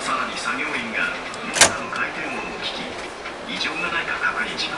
さらに作業員がモーターの回転音を聞き異常がないか確認します。